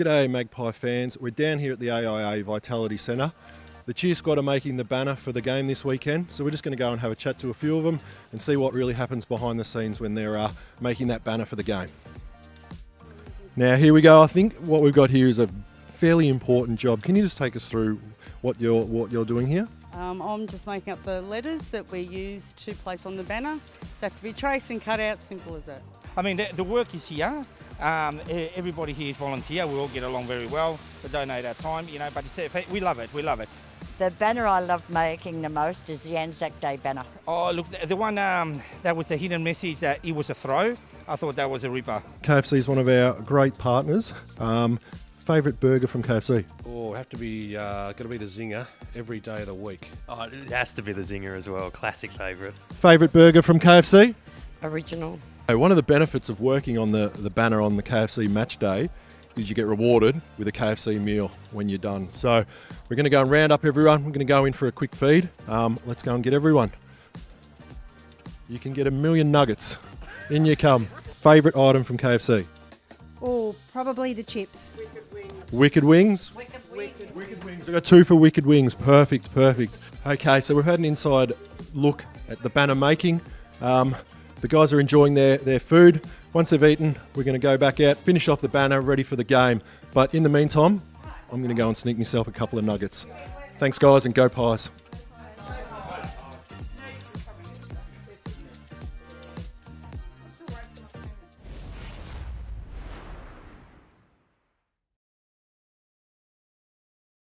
G'day Magpie fans. We're down here at the AIA Vitality Centre. The cheer squad are making the banner for the game this weekend, so we're just going to go and have a chat to a few of them and see what really happens behind the scenes when they're uh, making that banner for the game. Now, here we go. I think what we've got here is a fairly important job. Can you just take us through what you're what you're doing here? Um, I'm just making up the letters that we use to place on the banner. They have to be traced and cut out, simple as that. I mean, the, the work is here. Um, everybody here is volunteer. We all get along very well. We donate our time, you know, but it's, we love it. We love it. The banner I love making the most is the Anzac Day banner. Oh, look, the, the one um, that was a hidden message that it was a throw. I thought that was a ripper. KFC is one of our great partners. Um, Favourite burger from KFC? Oh, have to be uh, going to be the zinger every day of the week. Oh, it has to be the zinger as well. Classic favourite. Favourite burger from KFC? Original. One of the benefits of working on the, the banner on the KFC match day is you get rewarded with a KFC meal when you're done. So we're going to go and round up everyone. We're going to go in for a quick feed. Um, let's go and get everyone. You can get a million nuggets. In you come. Favourite item from KFC? Oh, probably the chips. Wicked Wings? Wicked Wings. I've got two for Wicked Wings. Perfect, perfect. Okay, so we've had an inside look at the banner making. Um, the guys are enjoying their, their food. Once they've eaten, we're going to go back out, finish off the banner, ready for the game. But in the meantime, I'm going to go and sneak myself a couple of nuggets. Thanks, guys, and go Pies.